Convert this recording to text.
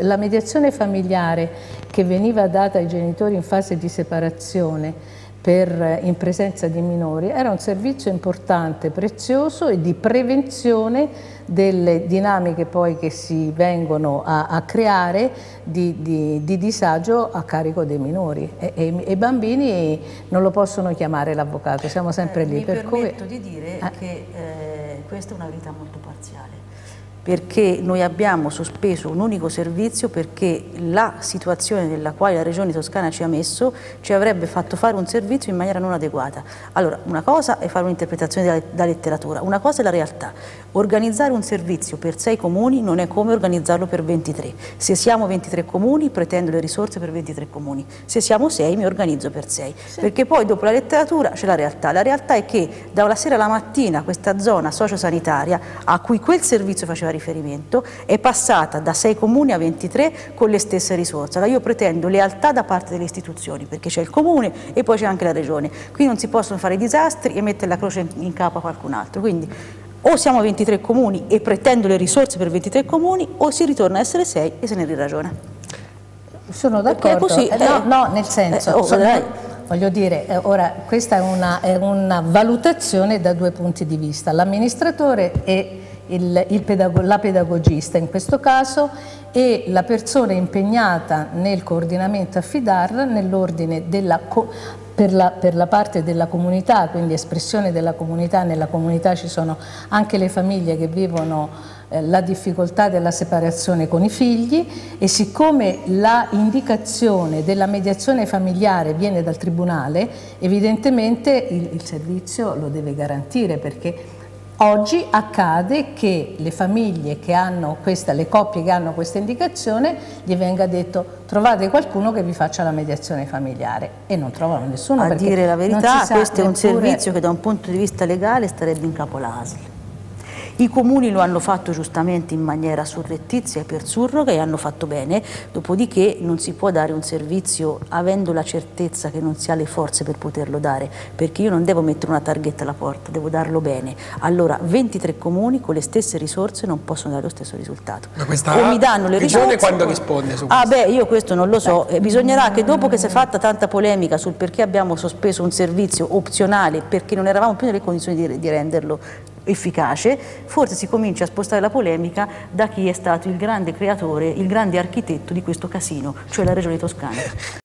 La mediazione familiare che veniva data ai genitori in fase di separazione per, in presenza di minori era un servizio importante, prezioso e di prevenzione delle dinamiche poi che si vengono a, a creare di, di, di, disagio a carico dei minori e, e, e, i bambini non lo possono chiamare l'avvocato, siamo sempre eh, lì. Mi per permetto cui... di dire eh. che eh, questa è una verità molto parziale perché noi abbiamo sospeso un unico servizio perché la situazione nella quale la Regione Toscana ci ha messo ci avrebbe fatto fare un servizio in maniera non adeguata. Allora, una cosa è fare un'interpretazione da letteratura, una cosa è la realtà. Organizzare un servizio per sei comuni non è come organizzarlo per 23. Se siamo 23 comuni pretendo le risorse per 23 comuni, se siamo 6 mi organizzo per 6, sì. perché poi dopo la letteratura c'è la realtà. La realtà è che dalla sera alla mattina questa zona sociosanitaria a cui quel servizio faceva riferimento è passata da 6 comuni a 23 con le stesse risorse. Allora io pretendo lealtà da parte delle istituzioni perché c'è il comune e poi c'è anche la regione. Qui non si possono fare disastri e mettere la croce in capo a qualcun altro. Quindi o siamo 23 comuni e pretendo le risorse per 23 comuni o si ritorna a essere 6 e se ne ragione. Sono d'accordo, eh, no, no, nel senso, eh, oh, sono, voglio dire, eh, ora questa è una, è una valutazione da due punti di vista, l'amministratore e il, il pedago la pedagogista in questo caso e la persona impegnata nel coordinamento a FIDAR nell'ordine della per la, per la, parte della comunità, quindi espressione della comunità, nella comunità ci sono anche le famiglie che vivono eh, la difficoltà della separazione con i figli e siccome la indicazione della mediazione familiare viene dal Tribunale, evidentemente il, il servizio lo deve garantire perché Oggi accade che le famiglie che hanno questa, le coppie che hanno questa indicazione, gli venga detto trovate qualcuno che vi faccia la mediazione familiare e non trovano nessuno. A dire la verità, questo è un servizio che da un punto di vista legale starebbe in capo all'ASL. I comuni lo hanno fatto giustamente in maniera surrettizia e per surroga e hanno fatto bene, dopodiché non si può dare un servizio avendo la certezza che non si ha le forze per poterlo dare, perché io non devo mettere una targhetta alla porta, devo darlo bene. Allora 23 comuni con le stesse risorse non possono dare lo stesso risultato. Ma questa o mi danno le risorse quando risponde su ah, questo? Ah beh, io questo non lo so, eh, bisognerà che dopo che si è fatta tanta polemica sul perché abbiamo sospeso un servizio opzionale perché non eravamo più nelle condizioni di, di renderlo efficace, forse si comincia a spostare la polemica da chi è stato il grande creatore, il grande architetto di questo casino, cioè la Regione Toscana.